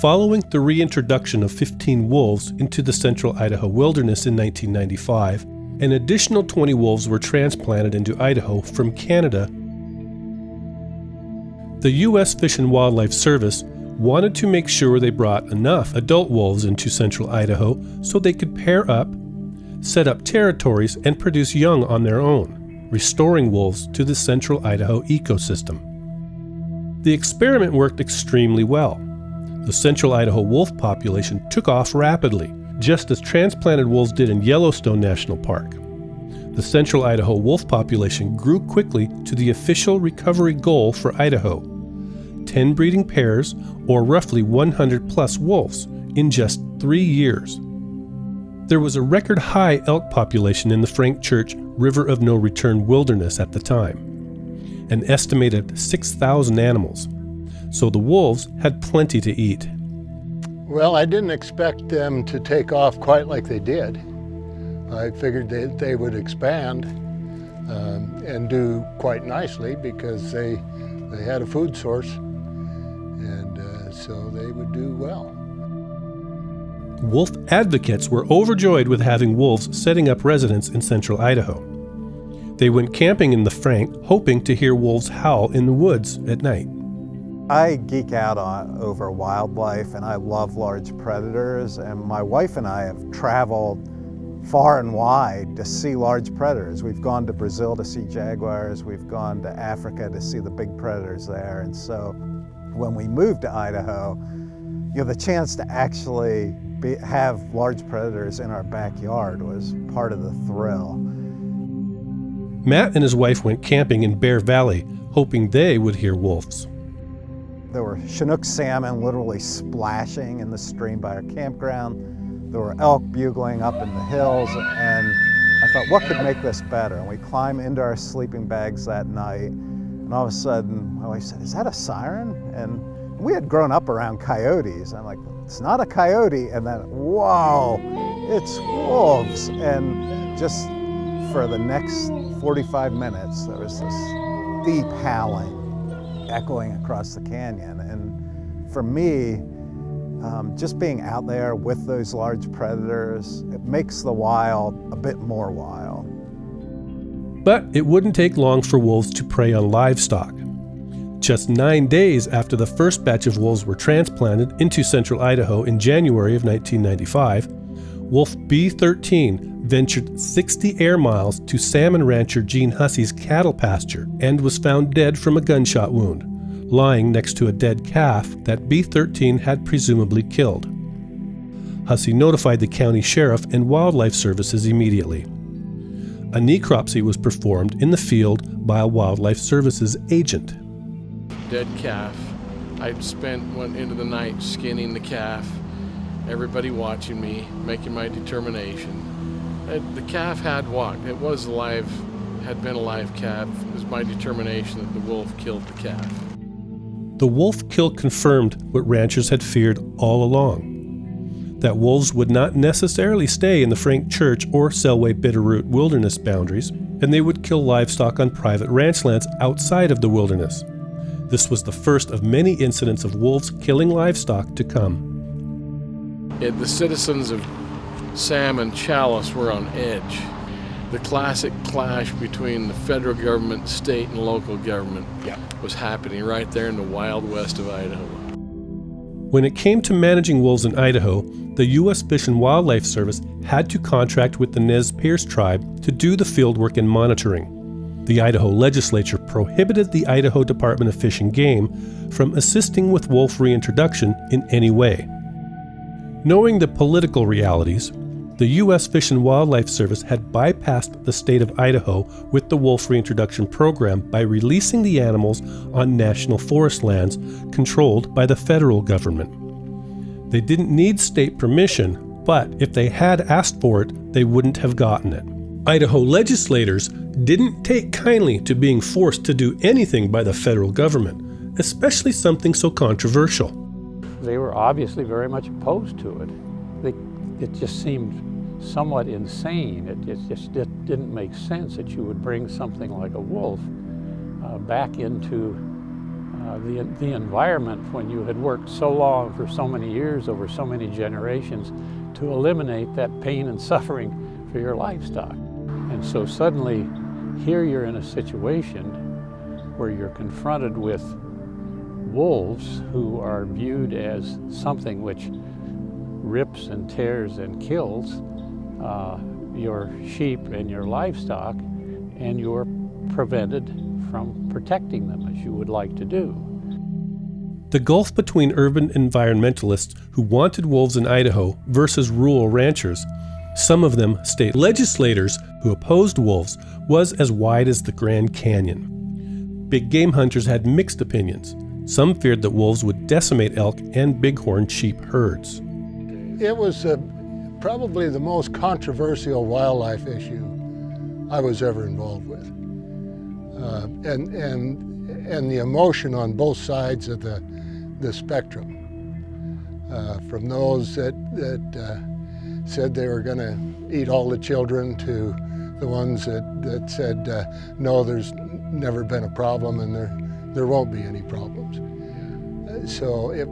Following the reintroduction of 15 wolves into the central Idaho wilderness in 1995, an additional 20 wolves were transplanted into Idaho from Canada. The U.S. Fish and Wildlife Service wanted to make sure they brought enough adult wolves into central Idaho so they could pair up, set up territories, and produce young on their own, restoring wolves to the central Idaho ecosystem. The experiment worked extremely well. The central Idaho wolf population took off rapidly, just as transplanted wolves did in Yellowstone National Park. The central Idaho wolf population grew quickly to the official recovery goal for Idaho 10 breeding pairs, or roughly 100 plus wolves, in just three years. There was a record high elk population in the Frank Church River of No Return wilderness at the time, an estimated 6,000 animals, so the wolves had plenty to eat. Well, I didn't expect them to take off quite like they did. I figured that they would expand um, and do quite nicely because they, they had a food source and uh, so they would do well. Wolf advocates were overjoyed with having wolves setting up residence in central Idaho. They went camping in the Frank, hoping to hear wolves howl in the woods at night. I geek out on, over wildlife and I love large predators and my wife and I have traveled far and wide to see large predators. We've gone to Brazil to see jaguars, we've gone to Africa to see the big predators there and so when we moved to Idaho, you know, the chance to actually be, have large predators in our backyard was part of the thrill. Matt and his wife went camping in Bear Valley, hoping they would hear wolves. There were Chinook salmon literally splashing in the stream by our campground. There were elk bugling up in the hills, and I thought, what could make this better? And we climb into our sleeping bags that night, and all of a sudden, my wife said, Is that a siren? And we had grown up around coyotes. I'm like, It's not a coyote. And then, whoa, it's wolves. And just for the next 45 minutes, there was this deep howling echoing across the canyon. And for me, um, just being out there with those large predators, it makes the wild a bit more wild. But it wouldn't take long for wolves to prey on livestock. Just nine days after the first batch of wolves were transplanted into central Idaho in January of 1995, Wolf B 13 ventured 60 air miles to salmon rancher Gene Hussey's cattle pasture and was found dead from a gunshot wound, lying next to a dead calf that B 13 had presumably killed. Hussey notified the county sheriff and wildlife services immediately. A necropsy was performed in the field by a wildlife services agent. Dead calf. I'd spent one into the night skinning the calf, everybody watching me, making my determination. The calf had walked. It was alive, had been a live calf. It was my determination that the wolf killed the calf. The wolf kill confirmed what ranchers had feared all along that wolves would not necessarily stay in the Frank Church or Selway Bitterroot wilderness boundaries, and they would kill livestock on private ranch lands outside of the wilderness. This was the first of many incidents of wolves killing livestock to come. It, the citizens of Salmon and Challis were on edge. The classic clash between the federal government, state, and local government yeah. was happening right there in the wild west of Idaho. When it came to managing wolves in Idaho, the U.S. Fish and Wildlife Service had to contract with the Nez Perce tribe to do the fieldwork and monitoring. The Idaho legislature prohibited the Idaho Department of Fish and Game from assisting with wolf reintroduction in any way. Knowing the political realities, the U.S. Fish and Wildlife Service had bypassed the state of Idaho with the wolf reintroduction program by releasing the animals on national forest lands controlled by the federal government. They didn't need state permission, but if they had asked for it, they wouldn't have gotten it. Idaho legislators didn't take kindly to being forced to do anything by the federal government, especially something so controversial. They were obviously very much opposed to it. They, it just seemed somewhat insane. It, it just it didn't make sense that you would bring something like a wolf uh, back into uh, the, the environment when you had worked so long for so many years over so many generations to eliminate that pain and suffering for your livestock. And so suddenly here you're in a situation where you're confronted with wolves who are viewed as something which rips and tears and kills uh, your sheep and your livestock, and you're prevented from protecting them as you would like to do. The gulf between urban environmentalists who wanted wolves in Idaho versus rural ranchers, some of them state legislators who opposed wolves, was as wide as the Grand Canyon. Big game hunters had mixed opinions. Some feared that wolves would decimate elk and bighorn sheep herds. It was uh, probably the most controversial wildlife issue I was ever involved with. Uh, and, and, and the emotion on both sides of the, the spectrum. Uh, from those that, that uh, said they were going to eat all the children to the ones that, that said, uh, no, there's never been a problem and there, there won't be any problems. So it,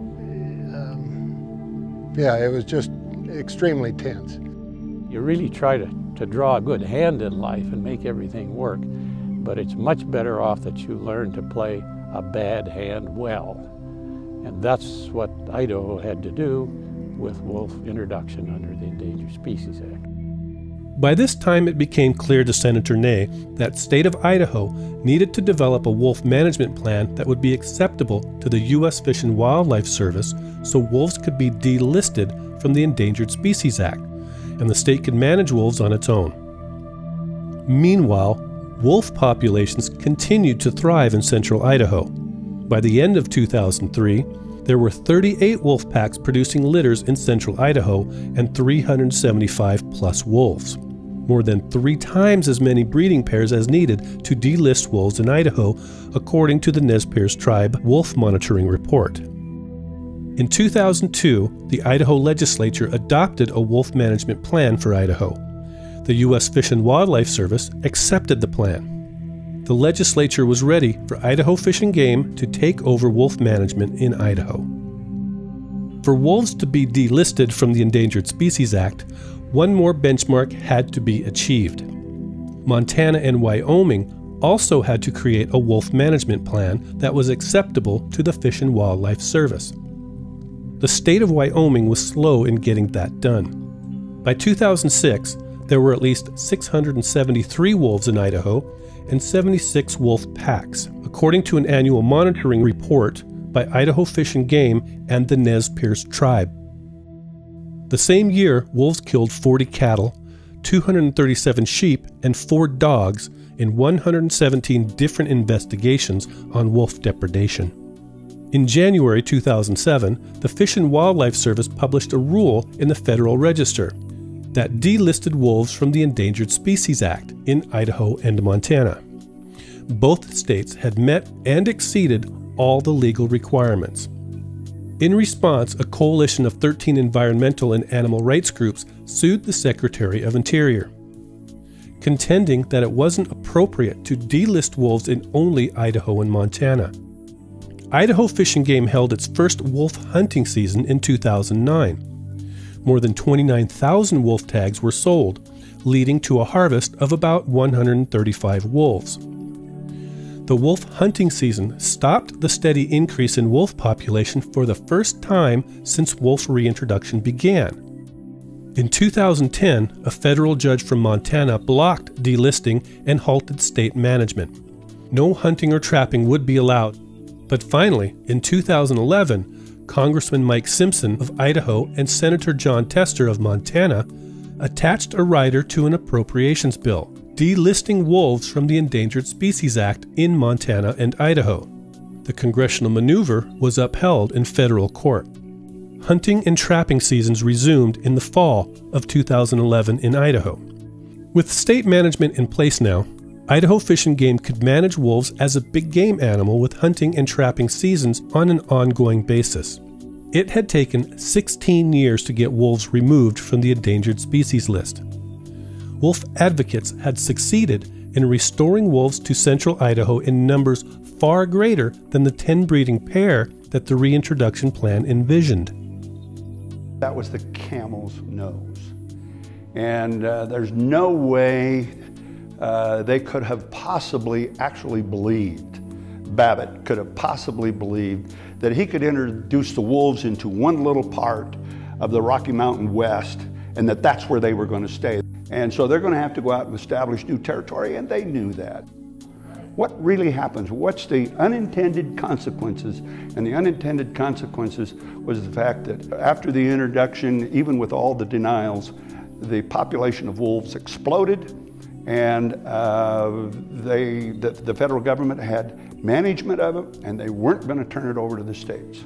yeah, it was just extremely tense. You really try to, to draw a good hand in life and make everything work, but it's much better off that you learn to play a bad hand well. And that's what Idaho had to do with wolf introduction under the Endangered Species Act. By this time, it became clear to Senator Ney that state of Idaho needed to develop a wolf management plan that would be acceptable to the U.S. Fish and Wildlife Service so wolves could be delisted from the Endangered Species Act, and the state could manage wolves on its own. Meanwhile, wolf populations continued to thrive in central Idaho. By the end of 2003, there were 38 wolf packs producing litters in central Idaho and 375 plus wolves. More than three times as many breeding pairs as needed to delist wolves in Idaho, according to the Nez Perce Tribe Wolf Monitoring Report. In 2002, the Idaho legislature adopted a wolf management plan for Idaho. The U.S. Fish and Wildlife Service accepted the plan the legislature was ready for Idaho Fish and Game to take over wolf management in Idaho. For wolves to be delisted from the Endangered Species Act, one more benchmark had to be achieved. Montana and Wyoming also had to create a wolf management plan that was acceptable to the Fish and Wildlife Service. The state of Wyoming was slow in getting that done. By 2006, there were at least 673 wolves in Idaho and 76 wolf packs, according to an annual monitoring report by Idaho Fish and Game and the Nez Perce Tribe. The same year, wolves killed 40 cattle, 237 sheep, and 4 dogs in 117 different investigations on wolf depredation. In January 2007, the Fish and Wildlife Service published a rule in the Federal Register that delisted wolves from the Endangered Species Act in Idaho and Montana. Both states had met and exceeded all the legal requirements. In response, a coalition of 13 environmental and animal rights groups sued the Secretary of Interior, contending that it wasn't appropriate to delist wolves in only Idaho and Montana. Idaho Fish and Game held its first wolf hunting season in 2009 more than 29,000 wolf tags were sold, leading to a harvest of about 135 wolves. The wolf hunting season stopped the steady increase in wolf population for the first time since wolf reintroduction began. In 2010, a federal judge from Montana blocked delisting and halted state management. No hunting or trapping would be allowed. But finally, in 2011, Congressman Mike Simpson of Idaho and Senator Jon Tester of Montana attached a rider to an appropriations bill delisting wolves from the Endangered Species Act in Montana and Idaho. The congressional maneuver was upheld in federal court. Hunting and trapping seasons resumed in the fall of 2011 in Idaho. With state management in place now, Idaho Fish and Game could manage wolves as a big game animal with hunting and trapping seasons on an ongoing basis. It had taken 16 years to get wolves removed from the endangered species list. Wolf advocates had succeeded in restoring wolves to central Idaho in numbers far greater than the 10 breeding pair that the reintroduction plan envisioned. That was the camel's nose. And uh, there's no way uh, they could have possibly actually believed, Babbitt could have possibly believed that he could introduce the wolves into one little part of the Rocky Mountain West and that that's where they were going to stay. And so they're going to have to go out and establish new territory, and they knew that. What really happens? What's the unintended consequences? And the unintended consequences was the fact that after the introduction, even with all the denials, the population of wolves exploded, and uh, they, the, the federal government had management of it, and they weren't going to turn it over to the states.